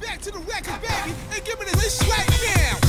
Back to the record, baby, and give me this right now.